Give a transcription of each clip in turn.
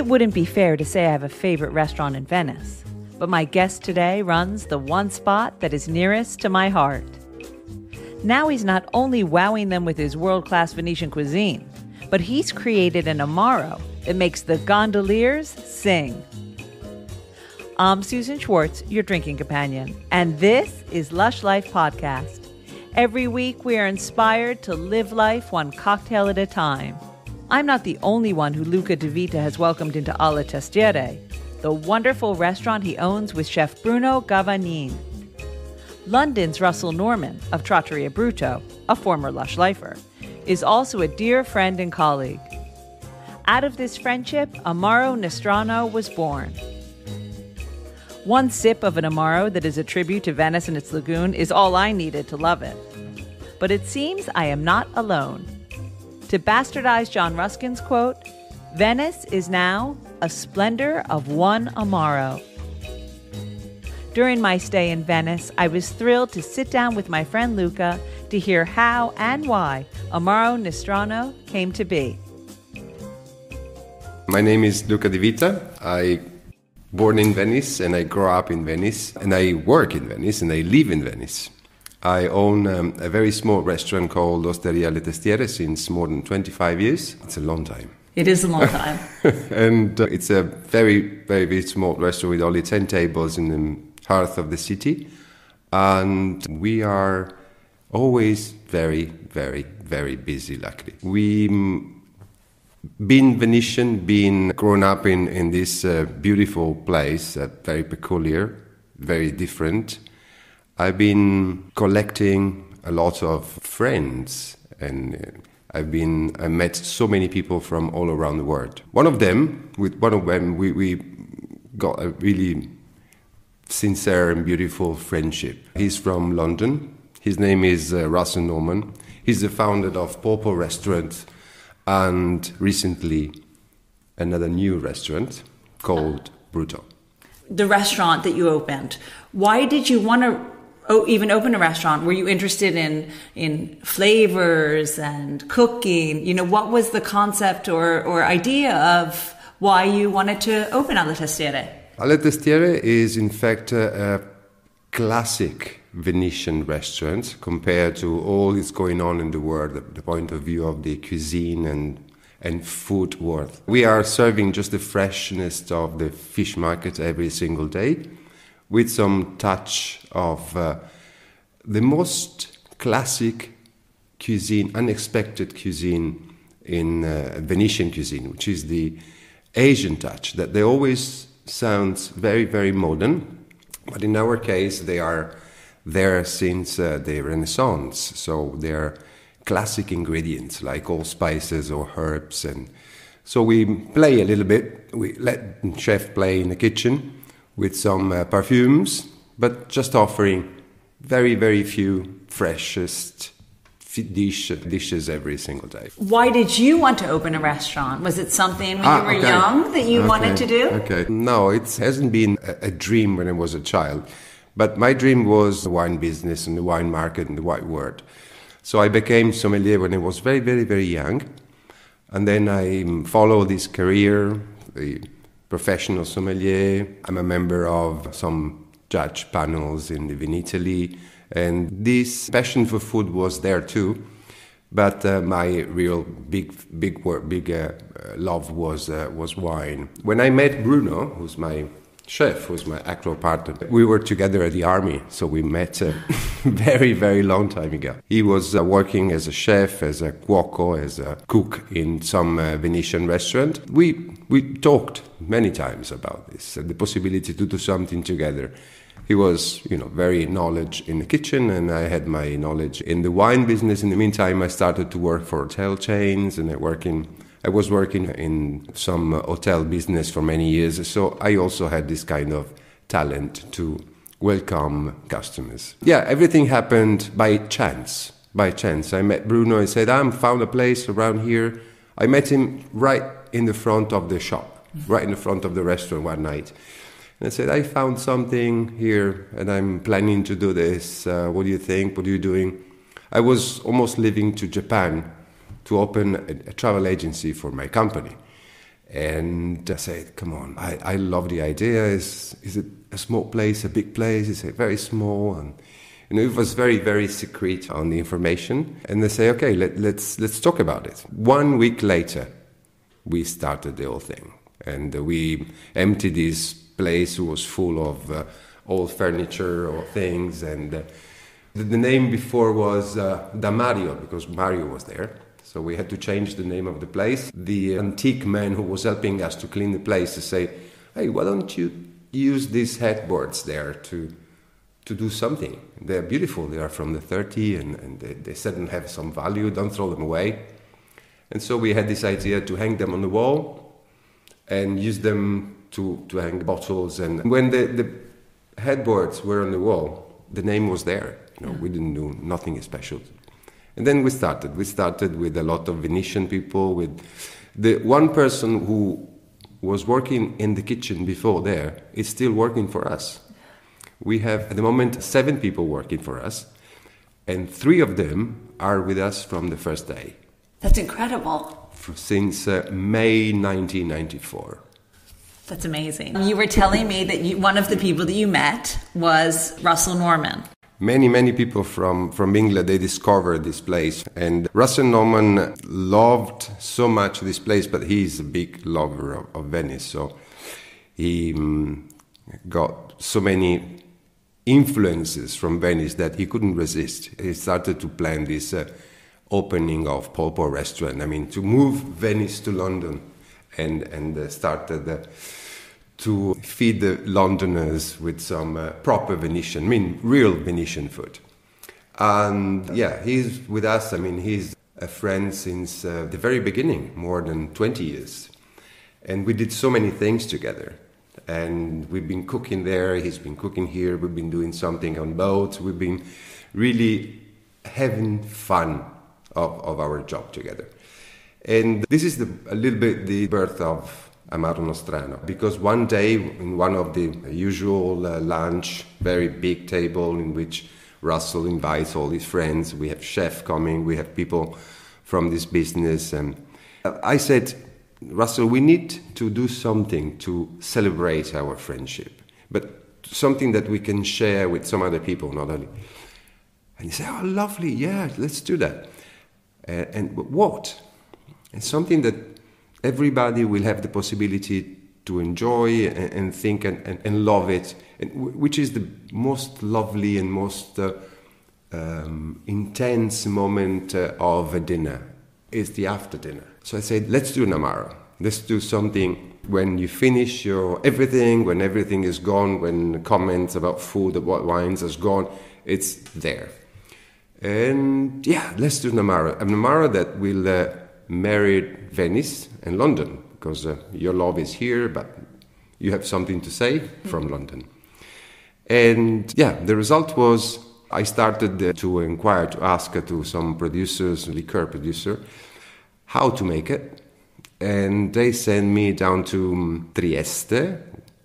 It wouldn't be fair to say I have a favorite restaurant in Venice, but my guest today runs the one spot that is nearest to my heart. Now he's not only wowing them with his world class Venetian cuisine, but he's created an Amaro that makes the gondoliers sing. I'm Susan Schwartz, your drinking companion, and this is Lush Life Podcast. Every week, we are inspired to live life one cocktail at a time. I'm not the only one who Luca di Vita has welcomed into Alla Testiere, the wonderful restaurant he owns with chef Bruno Gavagnin. London's Russell Norman of Trattoria Brutto, a former Lush lifer, is also a dear friend and colleague. Out of this friendship, Amaro Nostrano was born. One sip of an Amaro that is a tribute to Venice and its lagoon is all I needed to love it. But it seems I am not alone. To bastardize John Ruskin's quote, Venice is now a splendor of one Amaro. During my stay in Venice, I was thrilled to sit down with my friend Luca to hear how and why Amaro Nostrano came to be. My name is Luca di Vita. I born in Venice and I grew up in Venice and I work in Venice and I live in Venice. I own um, a very small restaurant called Osteria Le Testiere since more than 25 years. It's a long time. It is a long time. and uh, it's a very, very, very small restaurant with only 10 tables in the heart of the city. And we are always very, very, very busy, luckily. We mm, being Venetian, being grown up in, in this uh, beautiful place, uh, very peculiar, very different, I've been collecting a lot of friends and uh, I've been I met so many people from all around the world. One of them, with one of them, we, we got a really sincere and beautiful friendship. He's from London. His name is uh, Russell Norman. He's the founder of Polpo Restaurant and recently another new restaurant called Brutto. The restaurant that you opened, why did you want to oh, even open a restaurant? Were you interested in in flavors and cooking? You know, what was the concept or, or idea of why you wanted to open Alla Testiere? Alla Testiere is in fact a, a classic Venetian restaurant compared to all that's going on in the world, the, the point of view of the cuisine and and food world. We are serving just the freshness of the fish market every single day, with some touch of uh, the most classic cuisine, unexpected cuisine in uh, Venetian cuisine, which is the Asian touch. That they always sounds very very modern, but in our case they are there since uh, the Renaissance. So they're classic ingredients like all spices or herbs. And so we play a little bit. We let chef play in the kitchen with some uh, perfumes, but just offering very, very few freshest dish, dishes every single day. Why did you want to open a restaurant? Was it something when ah, you were okay. young that you okay. wanted to do? Okay. No, it hasn't been a, a dream when I was a child. But my dream was the wine business and the wine market and the wine world. So I became sommelier when I was very, very, very young. And then I followed this career, the professional sommelier. I'm a member of some judge panels in italy, And this passion for food was there too. But uh, my real big, big, big uh, love was uh, was wine. When I met Bruno, who's my chef who's my actual partner. We were together at the army, so we met a very, very long time ago. He was uh, working as a chef, as a cuoco, as a cook in some uh, Venetian restaurant. We we talked many times about this, the possibility to do something together. He was, you know, very knowledge in the kitchen, and I had my knowledge in the wine business. In the meantime, I started to work for hotel chains, and I work in I was working in some hotel business for many years, so I also had this kind of talent to welcome customers. Yeah, everything happened by chance. By chance, I met Bruno. I said, "I found a place around here." I met him right in the front of the shop, right in the front of the restaurant one night. And I said, "I found something here, and I'm planning to do this. Uh, what do you think? What are you doing?" I was almost leaving to Japan to open a, a travel agency for my company. And I said, come on, I, I love the idea. Is, is it a small place, a big place? Is it very small? And it was very, very secret on the information. And they say, okay, let, let's, let's talk about it. One week later, we started the whole thing. And we emptied this place, was full of uh, old furniture or things. And uh, the, the, name before was uh, Da Mario, because Mario was there. So we had to change the name of the place. The antique man who was helping us to clean the place to say, hey, why don't you use these headboards there to to do something. They're beautiful. They are from the 30 and, and they, they certainly have some value. Don't throw them away. And so we had this idea to hang them on the wall and use them to, to hang bottles. And when the, the headboards were on the wall, the name was there. You know, yeah. we didn't do nothing special. And then we started. We started with a lot of Venetian people. With the one person who was working in the kitchen before there is still working for us. We have at the moment seven people working for us, and three of them are with us from the first day. That's incredible. Since uh, May 1994. That's amazing. You were telling me that you, one of the people that you met was Russell Norman. Many, many people from, from England, they discovered this place. And Russell Norman loved so much this place, but he's a big lover of, of Venice. So he um, got so many influences from Venice that he couldn't resist. He started to plan this uh, opening of Polpo restaurant. I mean, to move Venice to London and, and uh, started uh, to feed the Londoners with some uh, proper Venetian, I mean, real Venetian food. And yeah, he's with us. I mean, he's a friend since uh, the very beginning, more than 20 years. And we did so many things together and we've been cooking there. He's been cooking here. We've been doing something on boats. We've been really having fun of, of our job together. And this is the, a little bit the birth of Amaro Nostrano because one day in one of the usual uh, lunch, very big table in which Russell invites all his friends, we have chef coming, we have people from this business, and I said, Russell, we need to do something to celebrate our friendship, but something that we can share with some other people, not only. And he said, Oh, lovely, yeah, let's do that. Uh, and what? And something that everybody will have the possibility to enjoy and, and think and, and, and, love it, which is the most lovely and most uh, um, intense moment uh, of a dinner is the after dinner. So I said, let's do Namara. Let's do something when you finish your everything, when everything is gone, when comments about food, about wines is gone, it's there. And yeah, let's do Namara. Amaro. An Amaro that will uh, marry Venice and London, because uh, your love is here, but you have something to say from London. And yeah, the result was I started uh, to inquire, to ask uh, to some producers, liqueur producer, how to make it. And they sent me down to um, Trieste,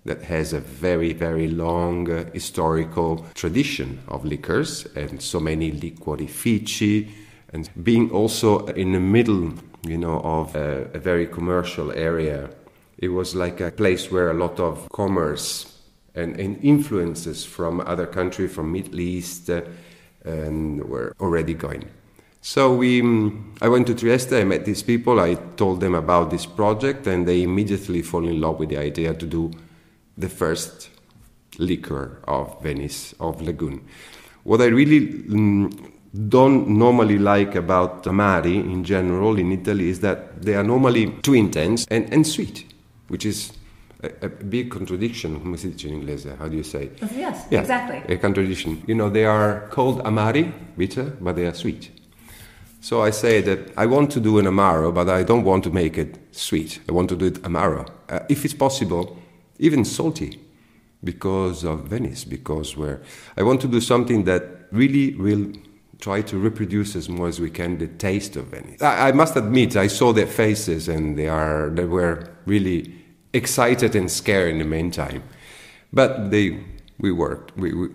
that has a very, very long uh, historical tradition of liquors and so many liquorifici, and being also in the middle, you know, of a, a very commercial area. It was like a place where a lot of commerce and, and influences from other countries, from Middle East, uh, and were already going. So we, um, I went to Trieste, I met these people, I told them about this project, and they immediately fall in love with the idea to do the first liquor of Venice, of Lagoon. What I really um, don't normally like about Amari in general in Italy is that they are normally too intense and, and sweet, which is a, a, big contradiction. Come si dice in inglese? How do you say? Yes, yeah, exactly. A contradiction. You know, they are called Amari, bitter, but they are sweet. So I say that I want to do an Amaro, but I don't want to make it sweet. I want to do it Amaro. Uh, if it's possible, even salty, because of Venice, because where I want to do something that really will try to reproduce as more as we can the taste of Venice. I, I must admit, I saw their faces and they are they were really excited and scared in the meantime. But they we worked. We, we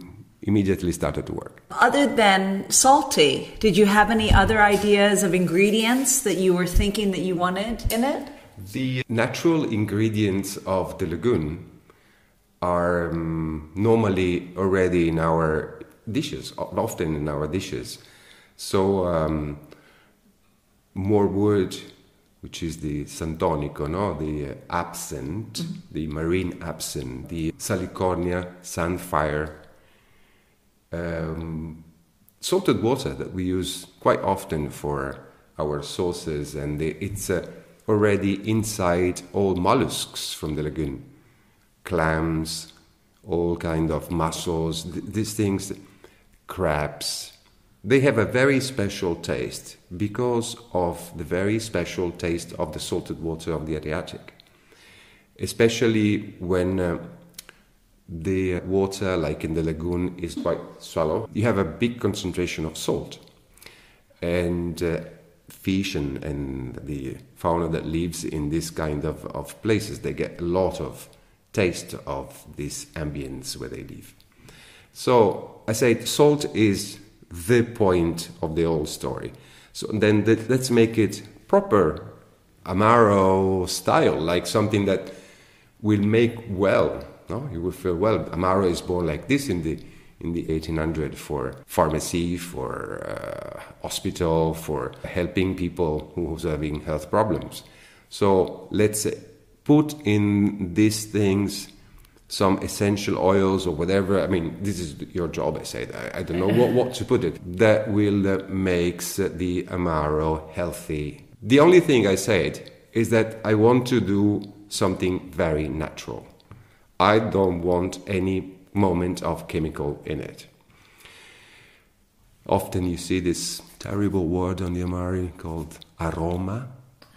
immediately started to work. Other than salty, did you have any other ideas of ingredients that you were thinking that you wanted in it? The natural ingredients of the lagoon are um, normally already in our dishes, often in our dishes. So, um, wormwood, which is the santonico, no? the uh, absinthe, mm-hmm. the marine absinthe, the salicornia, samphire, um, salted water that we use quite often for our sauces, and the, it's uh, already inside all mollusks from the lagoon, clams, all kind of mussels, th- these things, crabs. They have a very special taste because of the very special taste of the salted water of the Adriatic, especially when. Uh, the water, like in the lagoon, is quite shallow. You have a big concentration of salt. And uh, fish and, and the fauna that lives in this kind of, of places, they get a lot of taste of this ambience where they live. So I say salt is the point of the whole story. So then let's make it proper Amaro style, like something that will make well no, you will feel well. Amaro is born like this in the in the 1800 for pharmacy, for uh, hospital, for helping people who are having health problems. So let's put in these things some essential oils or whatever. I mean, this is your job, I said. I, I don't know what, what to put it. That will uh, makes the Amaro healthy. The only thing I said is that I want to do something very natural. I don't want any moment of chemical in it. Often you see this terrible word on the Amari called aroma.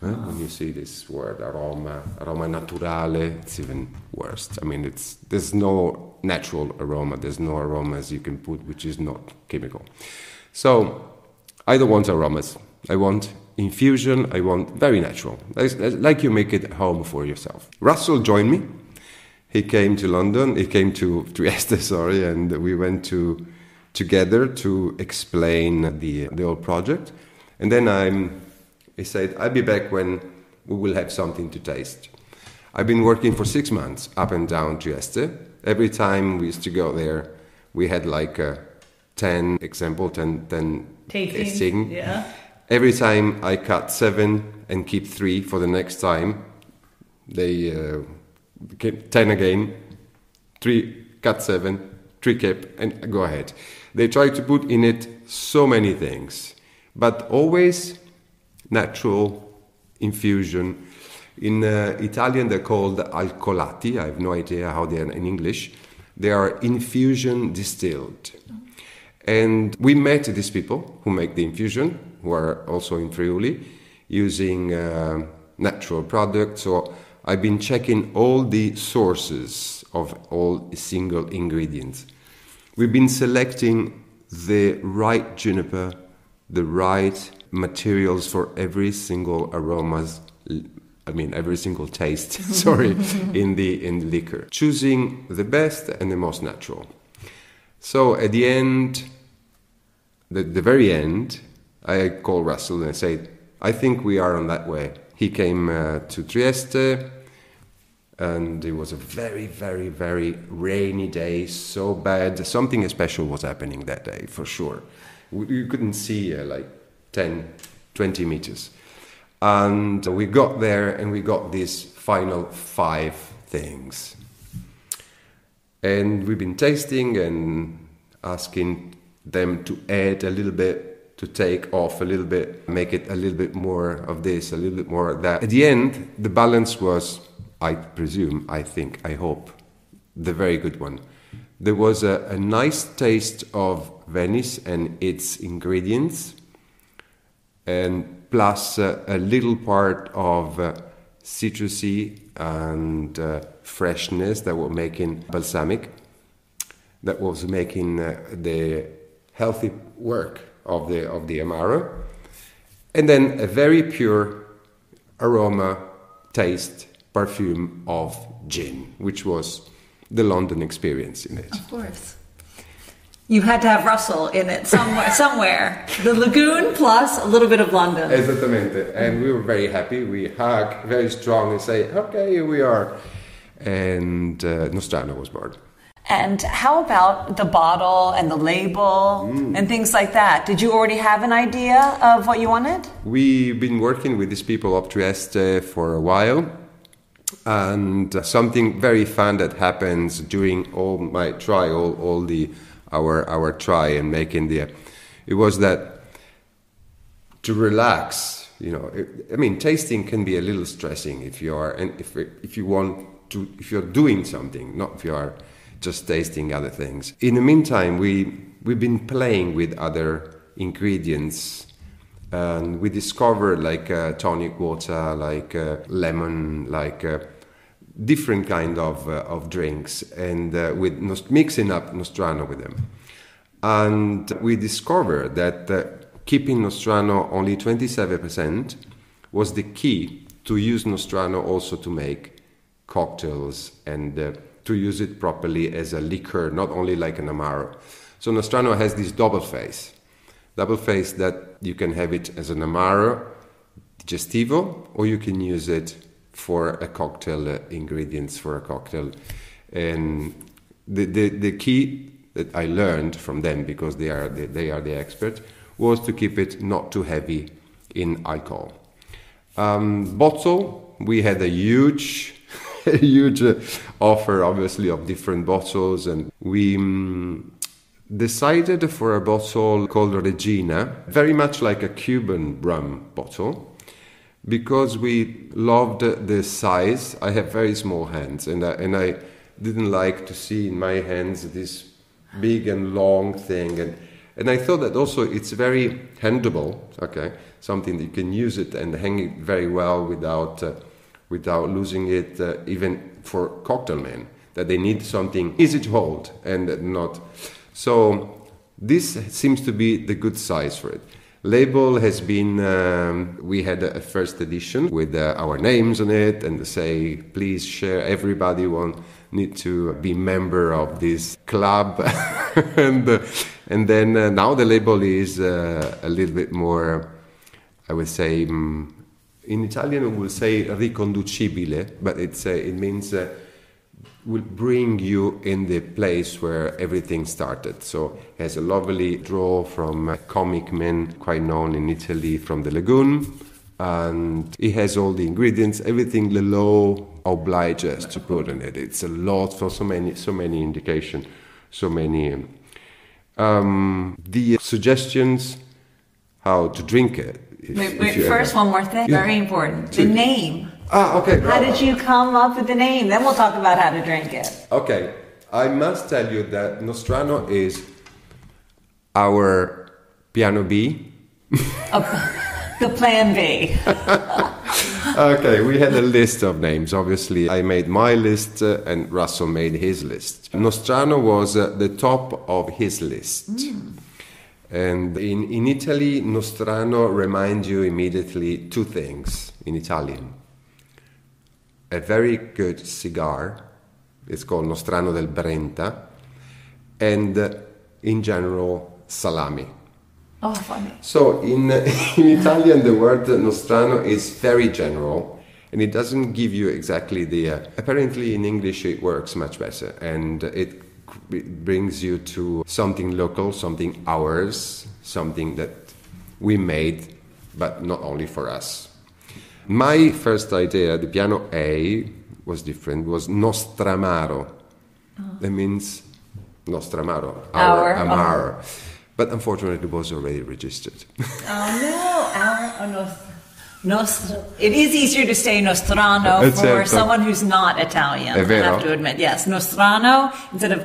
Eh? When you see this word aroma, aroma naturale, it's even worse. I mean, it's there's no natural aroma. There's no aromas you can put which is not chemical. So I don't want aromas. I want infusion. I want very natural, like you make it at home for yourself. Russell joined me he came to London. He came to Trieste, sorry, and we went to together to explain the the whole project. And then I'm, he said, I'll be back when we will have something to taste. I've been working for six months up and down Trieste. Every time we used to go there, we had like a 10 example, 10, 10 tasting. Yeah. Every time I cut seven and keep three for the next time, they uh, 10 again, 3 cut 7, 3 cap, and go ahead. They try to put in it so many things, but always natural infusion. In uh, Italian, they're called alcolati. I have no idea how they are in English. They are infusion distilled. And we met these people who make the infusion, who are also in Friuli, using uh, natural products. So I've been checking all the sources of all single ingredients. We've been selecting the right juniper, the right materials for every single aromas I mean every single taste, sorry, in the in the liquor. Choosing the best and the most natural. So at the end, the, the very end, I call Russell and I say, I think we are on that way. He came uh, to Trieste and it was a very, very, very rainy day, so bad. Something special was happening that day, for sure. You couldn't see uh, like 10, 20 meters. And we got there and we got these final five things. And we've been tasting and asking them to add a little bit, to take off a little bit, make it a little bit more of this, a little bit more of that. At the end, the balance was I presume, I think, I hope, the very good one. There was a, a nice taste of Venice and its ingredients, and plus uh, a little part of uh, citrusy and uh, freshness that were making balsamic, that was making uh, the healthy work of the of the amaro, and then a very pure aroma taste perfume of gin, which was the London experience in it. Of course. You had to have Russell in it somewhere. somewhere. The lagoon plus a little bit of London. Esattamente. And we were very happy. We hug very strong and say, okay, here we are. And uh, Nostrano was born. And how about the bottle and the label mm. and things like that? Did you already have an idea of what you wanted? We've been working with these people of Trieste for a while. And something very fun that happens during all my trial, all the our our try and making the it was that to relax you know it, i mean tasting can be a little stressing if you are and if if you want to if you're doing something not if you are just tasting other things in the meantime we we've been playing with other ingredients and we discovered like uh, tonic water like uh, lemon like uh, different kind of, uh, of drinks and uh, with mixing up Nostrano with them. And we discovered that uh, keeping Nostrano only 27% was the key to use Nostrano also to make cocktails and to use it properly as a liquor, not only like an Amaro. So Nostrano has this double face. Double face that you can have it as an Amaro digestivo or you can use it for a cocktail uh, ingredients for a cocktail and the, the, the key that I learned from them because they are the, they are the experts was to keep it not too heavy in alcohol. Um, bottle we had a huge a huge uh, offer obviously of different bottles and we um, decided for a bottle called Regina very much like a Cuban rum bottle because we loved the size. I have very small hands, and I, and I didn't like to see in my hands this big and long thing. And, and I thought that also it's very handable, okay, something that you can use it and hang it very well without, uh, without losing it, uh, even for cocktail men, that they need something easy to hold and not. So this seems to be the good size for it. Label has been, um, we had a first edition with uh, our names on it and say, please share, everybody want, need to be member of this club. and, uh, and then uh, now the label is uh, a little bit more, I would say, um, in Italian we will say riconducibile, but it's, uh, it means uh, will bring you in the place where everything started. So it has a lovely draw from a comic man quite known in Italy from the lagoon. And it has all the ingredients, everything the law obliges to put in it. It's a lot for so many, so many indication, so many. Um, the suggestions how to drink it. If, wait, wait, first, ever. one more thing, yeah. very important. The name. Ah, okay. How did you come up with the name? Then we'll talk about how to drink it. Okay. I must tell you that Nostrano is our piano B. the plan B. okay, we had a list of names. Obviously, I made my list uh, and Russell made his list. Nostrano was uh, the top of his list. Mm. And in, in Italy, Nostrano reminds you immediately two things in Italian a very good cigar. It's called Nostrano del Brenta, and uh, in general, salami. Oh, funny. So in, in Italian, the word Nostrano is very general, and it doesn't give you exactly the. Uh, apparently, in English, it works much better, and it, it brings you to something local, something ours, something that we made, but not only for us. My first idea, the piano A, was different, was Nostramaro. Oh. That means Nostramaro, our, our Amaro. Oh. But unfortunately, it was already registered. oh no, our oh, no. Nostr- it is easier to say Nostrano for certo. someone who's not Italian. I have to admit, yes, Nostrano instead of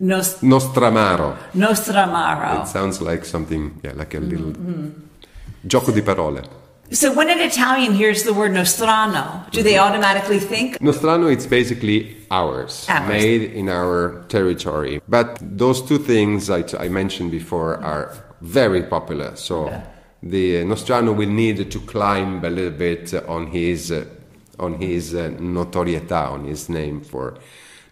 Nost- Nostramaro. Nostramaro. It sounds like something, yeah, like a little mm-hmm. gioco di parole. So when an Italian hears the word Nostrano, do they automatically think? Nostrano, it's basically ours, ours. made in our territory. But those two things I, t- I mentioned before are very popular. So okay. The Nostrano will need to climb a little bit on his, uh, on his uh, notorietà, on his name for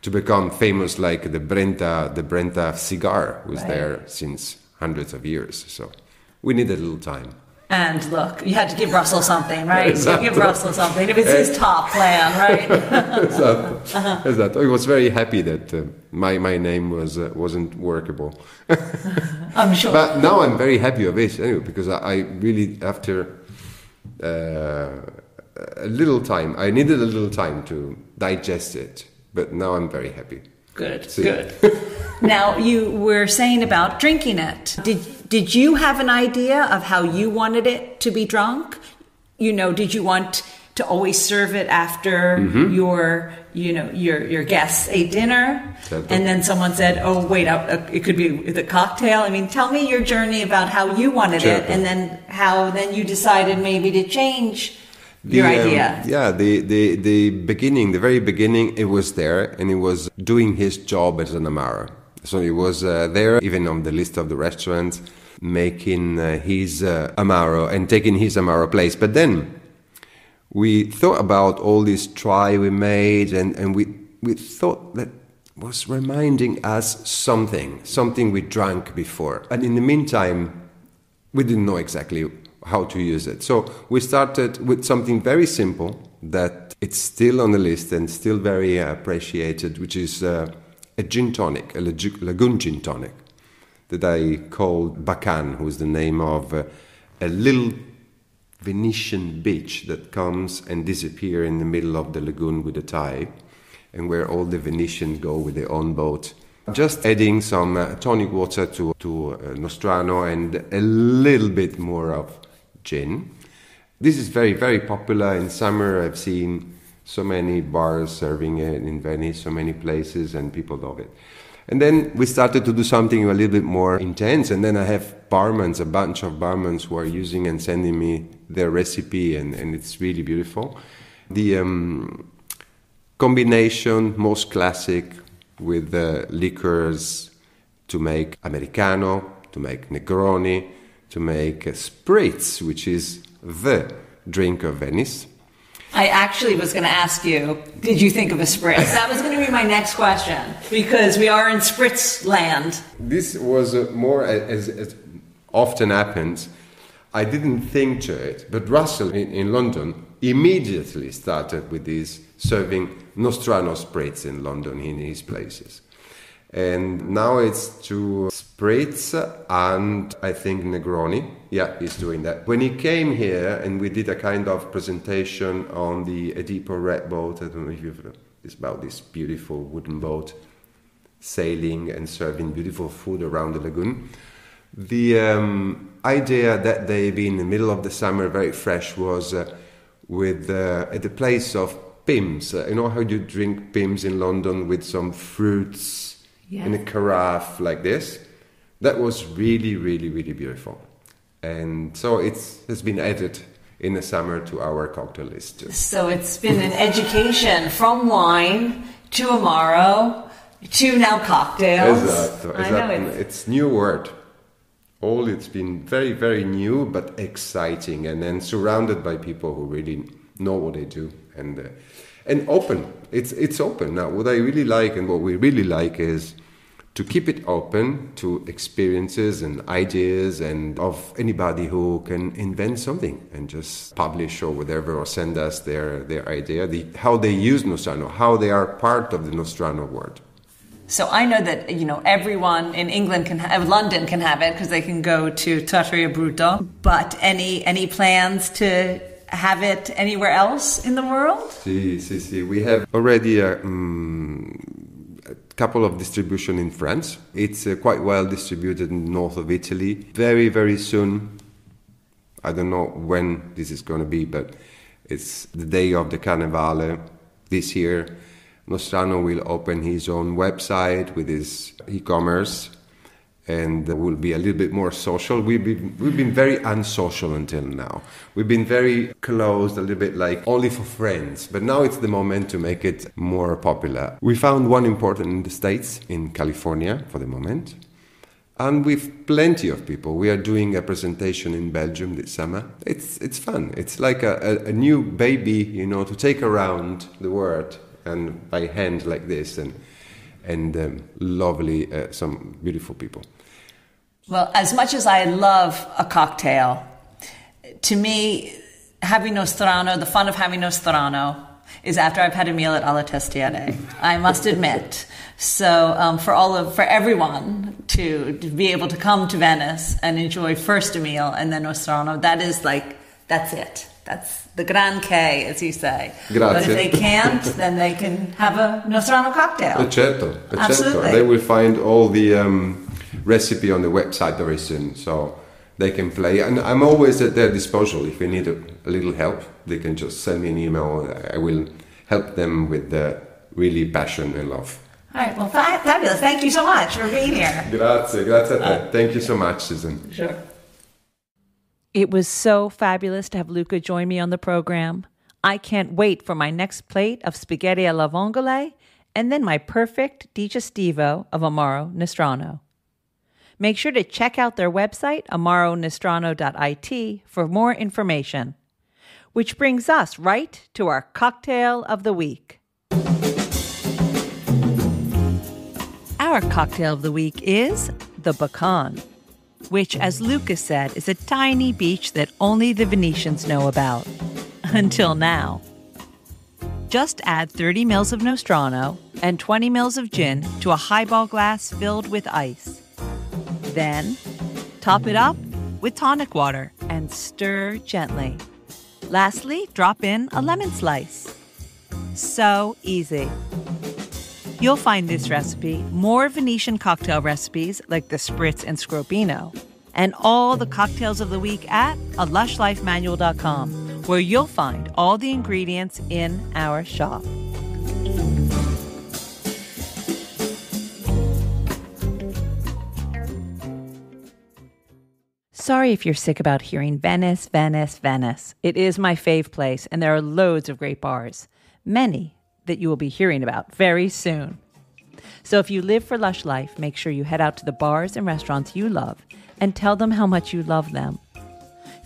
to become famous like the Brenta, the Brenta cigar was Right. there since hundreds of years. So we need a little time. And look, you had to give Russell something, right? You give Russell something. If it's his top plan, right? Esatto. Uh-huh. Esatto. I was very happy that uh, my, my name was, uh, wasn't workable. I'm sure. But now I'm very happy of it anyway, because I, I really, after uh, a little time, I needed a little time to digest it. But now I'm very happy. Good, See. good. now you were saying about drinking it. Did did you have an idea of how you wanted it to be drunk? You know, did you want to always serve it after Mm-hmm. your you know your your guests ate dinner, and then someone said, "Oh, wait, uh, it could be the cocktail." I mean, tell me your journey about how you wanted it, and then how then you decided maybe to change your The, um, idea. yeah, the, the, the beginning, the very beginning, it was there and he was doing his job as an Amaro. So he was uh, there, even on the list of the restaurants, making uh, his uh, Amaro and taking his Amaro place. But then we thought about all this try we made and, and we, we thought that was reminding us something, something we drank before. And in the meantime, we didn't know exactly how to use it. So we started with something very simple that it's still on the list and still very appreciated, which is uh, a gin tonic, a lagoon gin tonic, that I called Bacan, who's the name of uh, a little Venetian beach that comes and disappears in the middle of the lagoon with the tide, and where all the Venetians go with their own boat. Just adding some uh, tonic water to, to uh, Nostrano and a little bit more of gin. This is very, very popular in summer. I've seen so many bars serving it in Venice, so many places, and people love it. And then we started to do something a little bit more intense. And then I have barmans, a bunch of barmans who are using and sending me their recipe, and, and it's really beautiful. The um, combination, most classic, with the liquors to make Americano, to make Negroni, to make uh, Spritz, which is the drink of Venice. I actually was going to ask you, did you think of a spritz? That was going to be my next question because we are in spritz land. This was uh, more as, as often happens. I didn't think to it, but Russell in, in London immediately started with this serving Nostrano spritz in London in his places. And now it's to spritz and I think Negroni. Yeah, he's doing that. When he came here and we did a kind of presentation on the Edipo Re boat, I don't know if you've, it's about this beautiful wooden boat sailing and serving beautiful food around the lagoon. The um, idea that day, being in the middle of the summer, very fresh, was uh, with uh, at the place of Pimm's. Uh, you know how you drink Pimm's in London with some fruits in a carafe like this. That was really, really, really beautiful, and so it's has been added in the summer to our cocktail list too. So it's been an education from wine to Amaro to now cocktails. Esatto, I know it's, It's new word. All it's been very, very new, but exciting, and then surrounded by people who really know what they do, and uh, and open. It's it's open now. What I really like, and what we really like, is to keep it open to experiences and ideas, and of anybody who can invent something and just publish or whatever, or send us their their idea, the, how they use Nostrano, how they are part of the Nostrano world. so I know that you know everyone in England can have London can have it because they can go to Trattoria Brutto. But any any plans to have it anywhere else in the world? See, see, see. We have already a, um, a couple of distribution in France. It's uh, quite well distributed in north of Italy. Very, very soon. I don't know when this is going to be, but it's the day of the Carnevale this year. Nostrano will open his own website with his e-commerce and will be a little bit more social. We've been, we've been very unsocial until now. We've been very closed, a little bit like only for friends. But now it's the moment to make it more popular. We found one important in the States, in California for the moment. And with plenty of people. We are doing a presentation in Belgium this summer. It's, it's fun. It's like a, a, a new baby, you know, to take around the world and by hand like this. And and um, lovely, uh, some beautiful people. Well, as much as I love a cocktail, to me, having Nostrano, the fun of having Nostrano, is after I've had a meal at Alla Testiere. I must admit. So um, for all of for everyone to, to be able to come to Venice and enjoy first a meal and then Nostrano, that is like that's it. That's the Grand K, as you say. Grazie. But if they can't, then they can have a Nostrano cocktail. Uh, certo, uh, Absolutely. certo. They will find all the um, recipe on the website very soon, so they can play. And I'm always at their disposal. If they need a, a little help, they can just send me an email. I will help them with the really passion and love. All right. Well, fa- fabulous. Thank you so much for being here. Grazie, grazie a te. Thank you so much, Susan. Sure. It was so fabulous to have Luca join me on the program. I can't wait for my next plate of spaghetti alla vongole and then my perfect digestivo of Amaro Nostrano. Make sure to check out their website, amaronostrano.it, for more information. Which brings us right to our cocktail of the week. Our cocktail of the week is the Bacan, which, as Lucas said, is a tiny beach that only the Venetians know about. Until now. Just add 30 mils of Nostrano and 20 mils of gin to a highball glass filled with ice. Then, top it up with tonic water and stir gently. Lastly, drop in a lemon slice. So easy. You'll find this recipe, more Venetian cocktail recipes like the Spritz and Sgroppino, and all the cocktails of the week at a lushlifemanual.com, where you'll find all the ingredients in our shop. Sorry if you're sick about hearing Venice, Venice, Venice. It is my fave place, and there are loads of great bars, many that you will be hearing about very soon. So if you live for Lush Life, make sure you head out to the bars and restaurants you love and tell them how much you love them.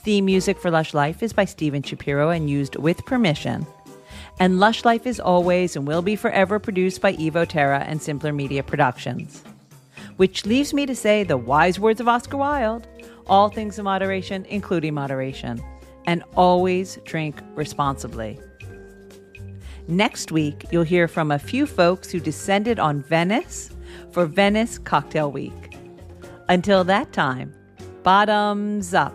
Theme music for Lush Life is by Steven Shapiro and used with permission. And Lush Life is always and will be forever produced by Evo Terra and Simpler Media Productions. Which leaves me to say the wise words of Oscar Wilde all things in moderation, including moderation, and always drink responsibly. Next week, you'll hear from a few folks who descended on Venice for Venice Cocktail Week. Until that time, bottoms up.